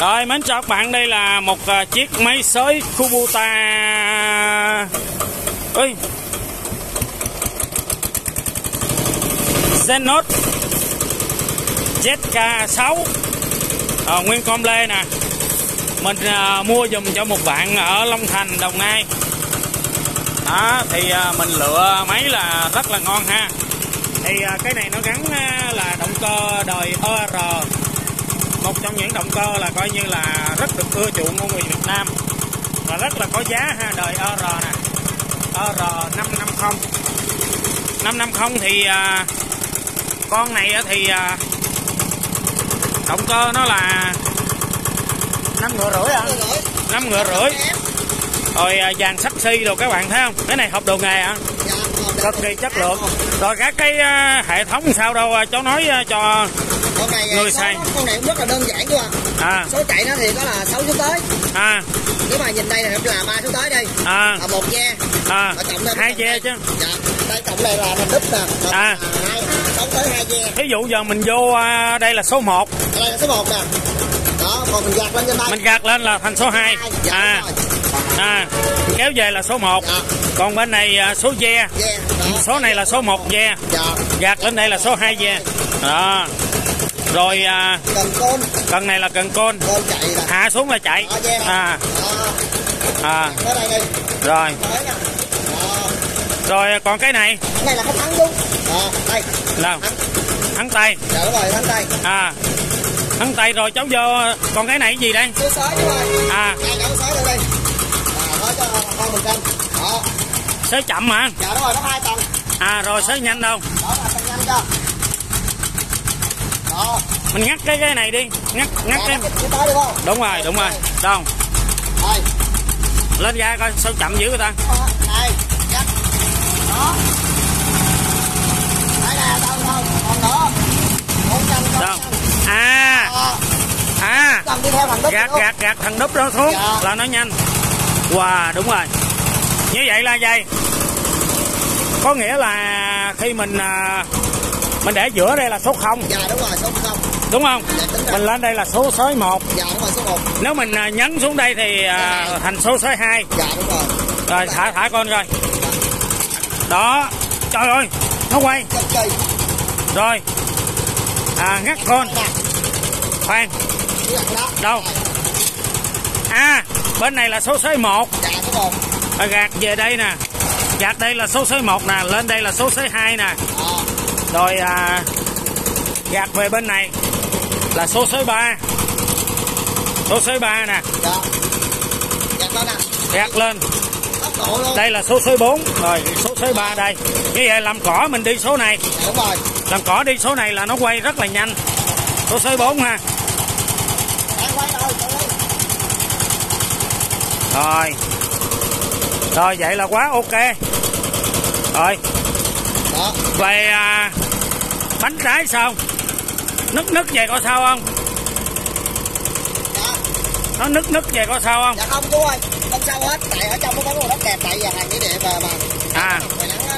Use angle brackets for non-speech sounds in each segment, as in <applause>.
Rồi mến chào các bạn. Đây là một à, chiếc máy xới Kubota. Ơi Zenos ZK6 à, ờ, nguyên com lê nè. Mình à, mua dùm cho một bạn ở Long Thành Đồng Nai. Đó thì à, mình lựa máy là rất là ngon ha. Thì à, cái này nó gắn à, là động cơ đời OR trong những động cơ là coi như là rất được ưa chuộng của người Việt Nam. Và rất là có giá ha đời OR nè. OR 550 550 thì à, con này thì à, động cơ nó là năm ngựa rưỡi à năm ngựa rưỡi. Rồi à, dàn sắt xi rồi các bạn thấy không? Cái này học đồ nghề à cực kỳ chất lượng. Rồi các cái à, hệ thống sao đâu à, cháu nói à, cho con này Người xài. con này cũng rất là đơn giản luôn à. À số chạy nó thì có là 6 số tới. À. Nếu mà nhìn đây là là ba số tới đi à. Là một ve. À. Cộng lên hai ve đây. chứ. Dạ. Đây cộng đây là mình đúp nè. À. hai sáu tới hai ve. Thí dụ giờ mình vô à, đây là số 1 đây là số 1 nè. Đó còn mình gạt lên trên đây mình gạt lên là thành số 2 dạ à. à. Kéo về là số 1 dạ. Còn bên này à, số ve. Đó. Số này là số 1 ve. Dạ. Gạt lên đây là số 2 ve. Đó rồi à, cần côn cần này là cần côn côn chạy là hạ xuống là chạy. À. À. Đây đi. Rồi. Rồi còn cái này. Cái này là cái thắng đúng đó đây. Là thắng. Tay. Dạ đúng rồi thắng tay. À. Thắng tay rồi cháu vô còn cái này cái gì đây? Số sới đúng rồi à. Ngay cả số sới đây. Đi à nói cho con mình cân. Đó. Xới chậm hả? Dạ đúng rồi nó hai tầng. À rồi xới nhanh đâu. Đó là nhanh cho đó mình ngắt cái cái này đi. Ngắt ngắt Dạ, cái tới không? Đúng rồi đúng rồi. Đâu? Đây. Lên ra coi sao chậm dữ người ta. Đó, đây cắt đó. Đây nè đâu còn nữa. À. À. Thằng đứt gạt gạt gạt thằng đúp đó xuống. Dạ. là nó nhanh. Wow đúng rồi. Như vậy là dây có nghĩa là khi mình à, mình để giữa đây là số 0 dạ đúng rồi số không. Đúng không? Dạ mình lên đây là số sới 1 dạ đúng rồi số một. Nếu mình à, nhấn xuống đây thì à, thành số sới 2 dạ đúng rồi. Rồi thả thả con rồi đó. Trời ơi nó quay. Rồi. À ngắt con. Nè khoan. Đó đâu? À bên này là số sới 1 dạ số một. À, gạt về đây nè. Gạt đây là số sới 1 nè. Lên đây là số sới 2 nè. Đó rồi à, gạt về bên này. Là số sới 3 số sới 3 nè. Dạ. Dạ nè. Gạt lên. Đây là số sới 4 rồi số sới 3 đây. Như vậy làm cỏ mình đi số này. Dạ đúng rồi. Làm cỏ đi số này là nó quay rất là nhanh. Số sới 4 ha. Quay rồi rồi. Rồi. Vậy là quá ok. Rồi. Đó về à, bánh trái sao? Nứt nứt về có sao không? Dạ nó nứt nứt về có sao không? Dạ không chú ơi. Không sao hết. Tại ở trong nó một đất đẹp tại hàng nghĩa địa mà mà. À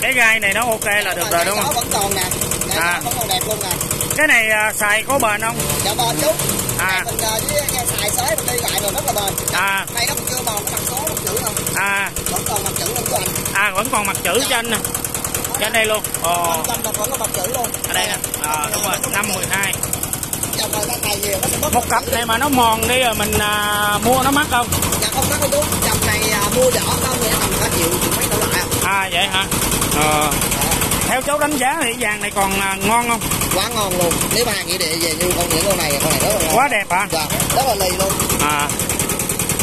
cái gai này nó ok là được rồi đúng không? vẫn còn nè. À. vẫn còn đẹp luôn nè. Cái này à, xài có bền không? Dạ bền chú À. à. mình ờ, với nghe xài xới mình đi lại rồi rất là bền. À. Đây nó còn chưa bòn cái mặt số mặt chữ không? À. Vẫn còn mặt chữ luôn của anh à vẫn còn mặt chữ trên nè trên đây luôn. Ồ là có mặt chữ luôn. Ở đây nè. À, đúng rồi. Năm mười hai. Mất một cặp này mà nó mòn đi rồi mình à, mua nó mắc không? Dạ không có chú. Trong này à, mua vỏ không? Nghĩa tầm cả triệu triệu mấy đổ lại à. à vậy hả? Ờ. Theo cháu đánh giá thì vàng này còn à, ngon không? Quá ngon luôn. Nếu mà hàng nghĩa địa về như con những con này con này rất là ngon. Quá đẹp hả? Dạ rất là lì luôn. À.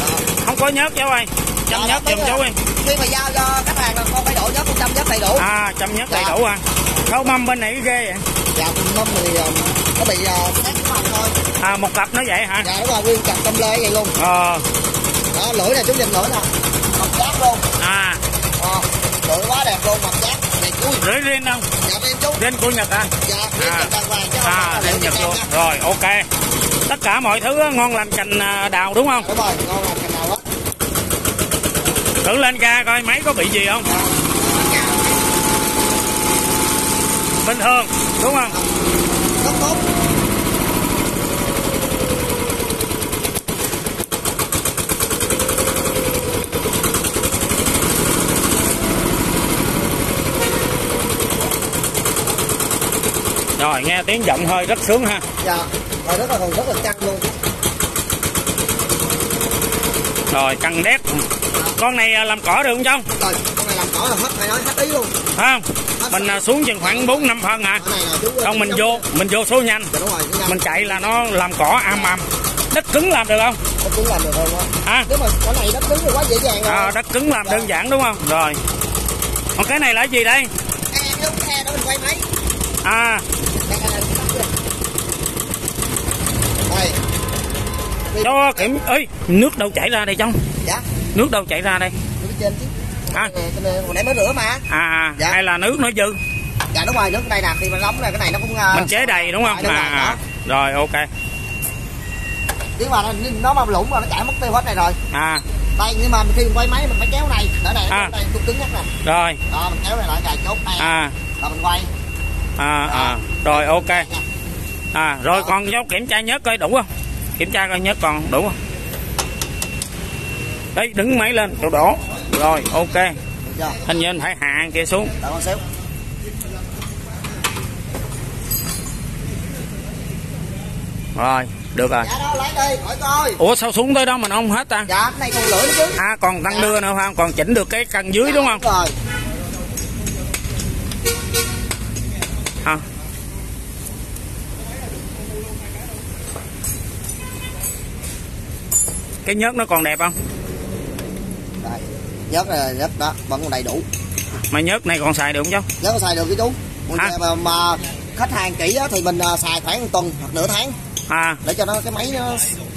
Đó. không có nhớt cháu ơi chăm Dạ, nhớt đúng giùm cháu rồi. ơi khi mà giao cho khách hàng là con phải đổ nhớt một trăm nhớt đầy đủ. À chăm nhớt đầy Dạ. đủ à. Khâu mâm bên này cái ghê vậy? Dạ mâm thì ờ, nó bị uh, xét cái phần thôi. À một cặp nó vậy hả? Dạ đúng rồi nguyên cặp tâm lê vậy luôn. Ờ. Đó lưỡi này chú nhìn lưỡi nè. Mặt giác luôn. À. Ờ, lưỡi quá đẹp luôn mặt giác này chui rưỡi riêng không? Dạ em chú. Riêng của nhật à dạ riêng À. à. đàng hoàng chứ không à là riêng lưỡi nhật luôn. nha. rồi ok. Tất cả mọi thứ ngon lành cành à, đào đúng không? Đúng rồi ngon thử lên ca coi máy có bị gì không? Bình thường, đúng không? Rất tốt rồi, nghe tiếng giọng hơi rất sướng ha. Dạ rất là rất là chăng luôn rồi căng đét con này à, làm cỏ được không trong rồi con này làm cỏ là hết phải nói hết ý luôn. Không? Mình à, xuống chừng khoảng bốn năm phân hả là chú không mình vô mình vô số nhanh. Dạ đúng rồi mình chạy là nó làm cỏ am am. Đất cứng làm được không? Nó cũng làm được không á à, nếu mà cái này đất cứng thì quá dễ dàng rồi. À đất cứng làm đơn giản đúng không? Rồi. Còn cái này là cái gì đây? E cái ống e đó mình quay máy. À đây là đây đây cho kiểm ơi nước đâu chảy ra đây trong dạ. Nước đâu chảy ra đây? Đứng trên chứ. À. cái này, cái này hồi nãy mới rửa mà. À Dạ. hay là nước nó dư? Dạ đúng rồi nước đây nè khi mà nóng này cái này nó cũng à, mình chế đầy đúng không? Đúng rồi, à. Rồi ok. Nhưng mà nó, nó mà lũng mà nó chảy mất tiêu hết này rồi. À. Đây nhưng mà khi mình quay máy mình phải kéo này. Đỡ này À. kéo này cứng nhất nè. Rồi. Đó mình kéo này lại cài chốt này. À. Rồi mình quay. À à. Rồi ok. À rồi còn dấu kiểm tra nhớt coi đủ không kiểm tra coi nhớt còn đủ không? Đấy đứng máy lên chỗ đổ. Rồi ok. Chưa hình như anh phải hạ kia xuống. Xíu. Rồi được rồi. Dạ đó lấy đi khỏi coi. Ủa sao xuống tới đó mình không hết ta? Dạ cái này còn nữa chứ. À còn tăng đưa nữa phải không? Còn chỉnh được cái căn dưới đúng không? rồi cái nhớt nó còn đẹp không? Đây nhớt là nhớt đó vẫn còn đầy đủ. Mà nhớt này còn xài được không cháu? Nhớt có xài được chứ chú. Còn về mà, mà khách hàng kỹ á, thì mình à, xài khoảng một tuần hoặc nửa tháng. À. Để cho nó cái máy nó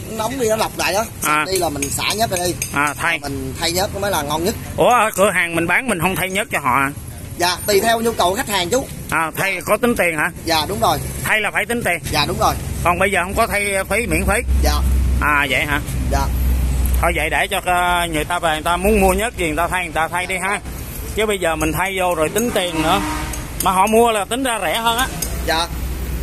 nóng đi nó lọc lại đó À. đi là mình xả nhớt ra đi. À thay. Mình thay nhớt mới là ngon nhất. Ủa ở cửa hàng mình bán mình không thay nhớt cho họ à? dạ tùy theo nhu cầu khách hàng chú. À thay có tính tiền hả? Dạ đúng rồi. Thay là phải tính tiền. Dạ đúng rồi. Còn bây giờ không có thay phí miễn phí? Dạ à vậy hả? Dạ. Thôi vậy để cho ờ, người ta về người ta muốn mua nhớt gì người ta thay người ta thay đi ha. Chứ bây giờ mình thay vô rồi tính tiền nữa. Mà họ mua là tính ra rẻ hơn á. Dạ.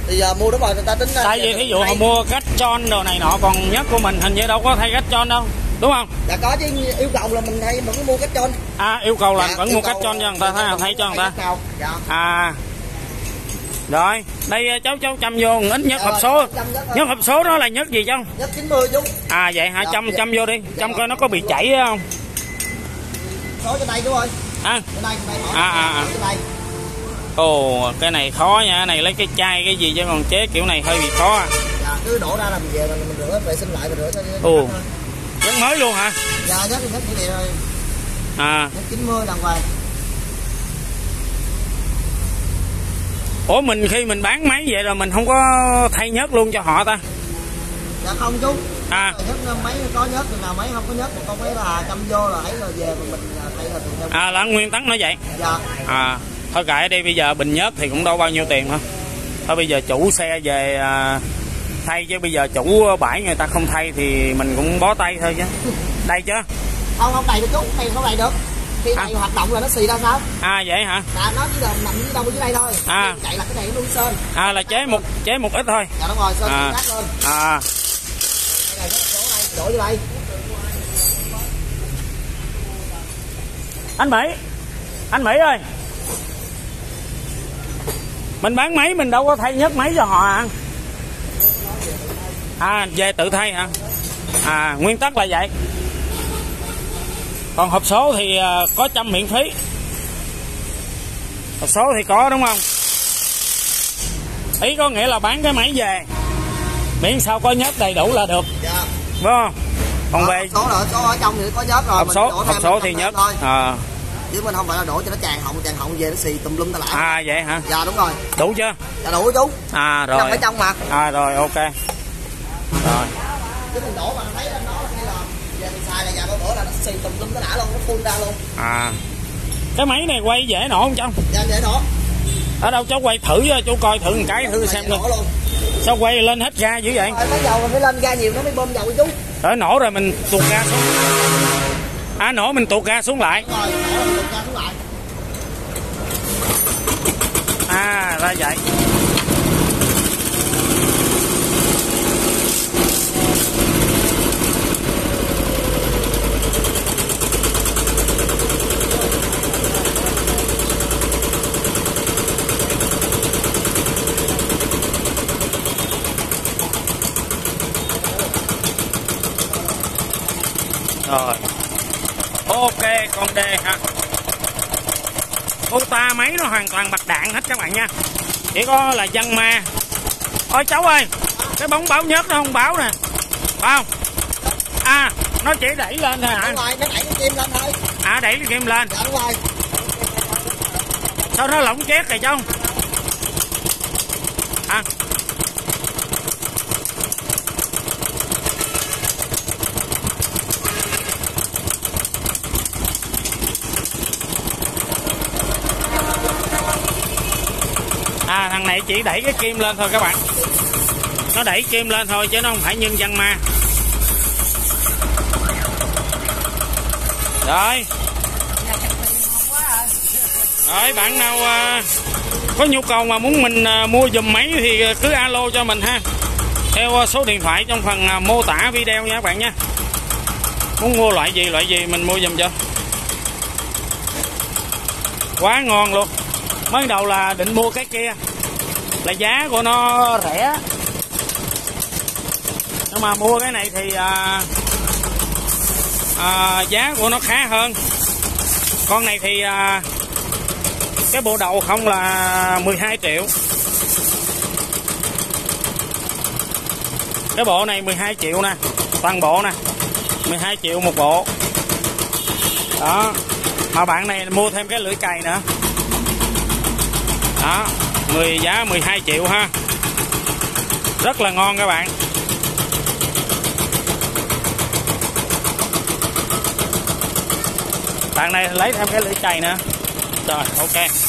Thì giờ mua đúng rồi người ta tính ra tại vì thí dụ họ mua cách tròn đồ này nọ còn nhớt của mình hình như đâu có thay cách tròn đâu. Đúng không? Dạ có chứ yêu cầu là mình hay vẫn mua cách trơn à yêu cầu là Dạ, vẫn mua cách tròn cho người ta thay, thay cho người ta. dạ. À rồi đây ờ, cháu cháu chăm vô ít nhất hộp số. Chăm nhất nhất hộp số đó là nhất gì cháu? Nhất 90 chú. À vậy hả? Dạ, chăm dạ. chăm vô đi. Chăm Dạ. coi nó có bị chảy không? Số trên đây chú ơi. À đây đây À, à, à. ồ cái này khó nha. Cái này lấy cái chai cái gì chứ còn chế kiểu này hơi bị khó à. Dạ cứ đổ ra là mình về mình, mình rửa vệ sinh lại mình rửa cho Ồ. rất mới luôn hả? Dạ nhất nhất như vậy rồi à. Nhất 90 đàng hoàng ủa mình khi mình bán máy vậy rồi mình không có thay nhớt luôn cho họ ta? Dạ không chú. À. Nhất mấy có nhớt thì nào mấy không có nhớt thì con mấy là chăm vô là ấy là về mà mình à, thay là theo à là nguyên tắc nó vậy? Dạ. À thôi kệ đi bây giờ bình nhớt thì cũng đâu bao nhiêu tiền thôi thôi bây giờ chủ xe về à, thay chứ bây giờ chủ bãi người ta không thay thì mình cũng bó tay thôi chứ. <laughs> Đây chứ. Không không đầy được chú này không đầy được khi À. này hoạt động là nó xì ra sao? À vậy hả? Dạ nó chỉ là nằm dưới đâu dưới đây thôi. À. chạy là cái này nó nuôi sơn. À là chế một chế một ít thôi. Dạ đúng rồi sơn À. à. lên. À. Cái này nó đổ đây đổ vô đây. Anh mỹ anh mỹ ơi. Mình bán máy mình đâu có thay nhất máy cho họ à? À về tự thay hả? À nguyên tắc là vậy còn hộp số thì à, có trăm miễn phí. Hộp số thì có đúng không? Ý có nghĩa là bán cái máy về miễn sao có nhớt đầy đủ là được. Dạ. Đúng không? Còn về số rồi số ở trong thì có nhớt rồi hộp số hộp số thì nhớt. thôi. À, chứ mình không phải là đổ cho nó tràn họng tràn họng về nó xì tùm lum ta lại. À vậy hả? Dạ đúng rồi. Đủ chưa? Dạ đủ chú. À nằm rồi. ở trong mà. À rồi ok. Rồi. Chứ mình đổ mà thấy là là về mình xài là dạ bữa bữa là nó xì tùm lum ta đã luôn nó phun ra luôn. À. Cái máy này quay dễ nổ không trong dạ để đổ ở đâu cháu quay thử cho chú coi thử một cái thử xem coi. sao quay lên hết ga dữ vậy? Nó dầu mình phải lên ga nhiều nó mới bơm dầu chú. Rồi nổ rồi mình tuột ga xuống. À nổ mình tuột ga xuống lại. Rồi đổ là mình tuột ga xuống lại. À ra vậy rồi. Ok con D ha cô ta máy nó hoàn toàn bạc đạn hết các bạn nha. Chỉ có là dân ma. Ôi cháu ơi cái bóng báo nhớt nó không báo nè. Phải không? À nó chỉ đẩy lên thôi hả? Rồi nó đẩy cái kim lên thôi. À đẩy cái kim lên. Dạ đúng rồi. Sao nó lỏng chết rồi chứ? À à thằng này chỉ đẩy cái kim lên thôi các bạn. Nó đẩy kim lên thôi chứ nó không phải nhân văn ma. Rồi. Rồi, bạn nào à, có nhu cầu mà muốn mình à, mua dùm máy thì à, cứ alo cho mình ha. Theo số điện thoại trong phần mô tả video nha các bạn nha muốn mua loại gì loại gì mình mua dùm cho. Quá ngon luôn. Mới đầu là định mua cái kia là giá của nó rẻ. Nhưng mà mua cái này thì à, à, giá của nó khá hơn. Con này thì à, cái bộ đầu không là 12 triệu. Cái bộ này 12 triệu nè toàn bộ nè 12 triệu một bộ. Đó mà bạn này mua thêm cái lưỡi cày nữa. Đó. 10 giá 12 triệu ha. Rất là ngon các bạn. Bạn này lấy thêm cái lưỡi cày nữa. Rồi, ok.